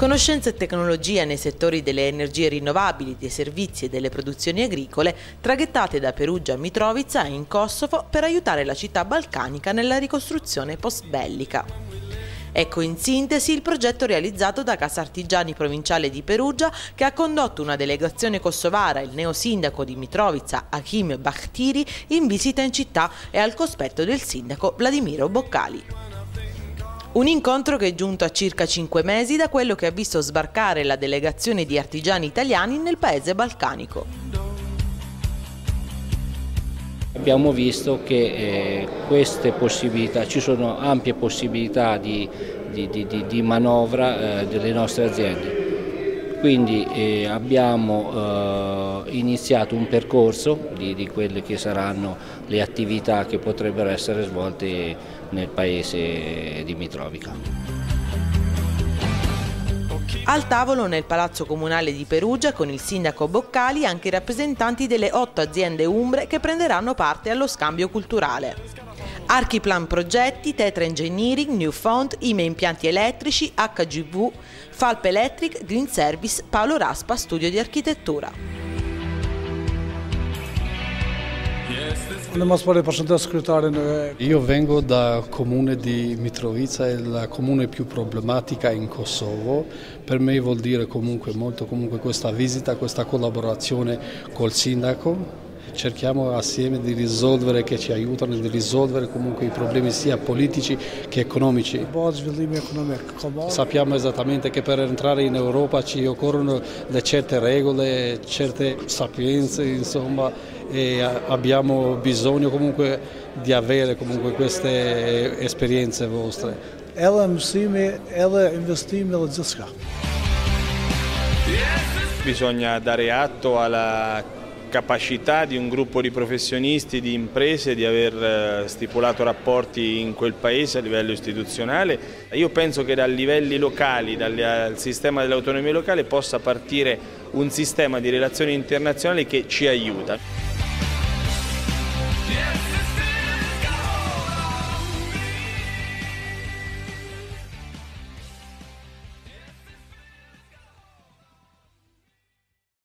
Conoscenza e tecnologia nei settori delle energie rinnovabili, dei servizi e delle produzioni agricole, traghettate da Perugia a Mitrovica in Kosovo per aiutare la città balcanica nella ricostruzione post-bellica. Ecco in sintesi il progetto realizzato da Casa Artigiani Provinciale di Perugia che ha condotto una delegazione kosovara, il neo sindaco di Mitrovica Hakim Bakhtiri, in visita in città e al cospetto del sindaco Vladimiro Boccali. Un incontro che è giunto a circa cinque mesi da quello che ha visto sbarcare la delegazione di artigiani italiani nel paese balcanico. Abbiamo visto che eh, queste possibilità, ci sono ampie possibilità di, di, di, di manovra eh, delle nostre aziende quindi eh, abbiamo eh, iniziato un percorso di, di, quelle che saranno le attività che potrebbero essere svolte nel paese di Mitrovica. Al tavolo nel Palazzo Comunale di Perugia con il sindaco Boccali anche i rappresentanti delle otto aziende umbre che prenderanno parte allo scambio culturale. Archiplan Progetti, Tetra Engineering, Newfont, IME Impianti Elettrici, HGV, Falp Electric, Green Service, Paolo Raspa, Studio di Architettura. Io vengo dal comune di Mitrovica, è la comune più problematica in Kosovo. Per me vuol dire comunque molto comunque questa visita, questa collaborazione col sindaco cerchiamo assieme di risolvere, che ci aiutano di risolvere comunque i problemi sia politici che economici. Sappiamo esattamente che per entrare in Europa ci occorrono certe regole, certe sapienze, insomma, e abbiamo bisogno comunque di avere comunque queste esperienze vostre. Ela mësimi edhe investimi gjithçka. Bisogna dare atto alla capacità di un gruppo di professionisti, di imprese di aver eh, stipulato rapporti in quel paese a livello istituzionale. Io penso che dai livelli locali, dal sistema dell'autonomia locale possa partire un sistema di relazioni internazionali che ci aiuta.